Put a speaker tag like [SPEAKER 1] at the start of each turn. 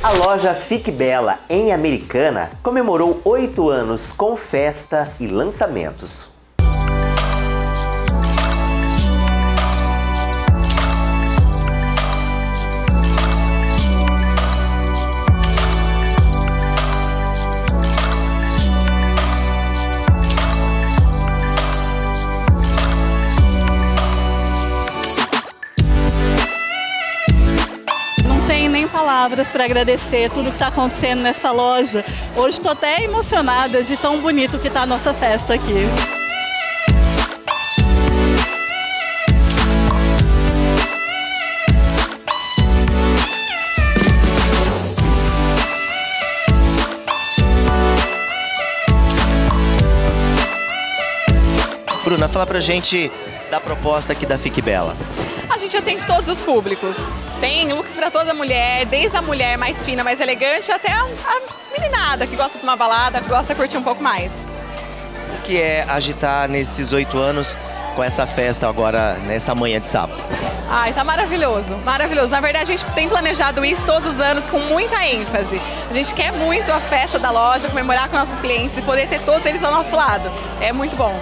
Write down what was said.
[SPEAKER 1] A loja Fique Bela, em Americana, comemorou oito anos com festa e lançamentos.
[SPEAKER 2] Palavras para agradecer tudo que está acontecendo nessa loja. Hoje estou até emocionada de tão bonito que está a nossa festa aqui.
[SPEAKER 1] Bruna, fala pra gente da proposta aqui da Fique Bela
[SPEAKER 3] a gente atende todos os públicos. Tem looks para toda mulher, desde a mulher mais fina, mais elegante, até a, meninada que gosta de uma balada, que gosta de curtir um pouco mais.
[SPEAKER 1] O que é agitar nesses oito anos com essa festa agora, nessa manhã de sábado?
[SPEAKER 3] Ai, tá maravilhoso, maravilhoso. Na verdade, a gente tem planejado isso todos os anos com muita ênfase. A gente quer muito a festa da loja, comemorar com nossos clientes e poder ter todos eles ao nosso lado. É muito bom.